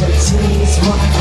to tease my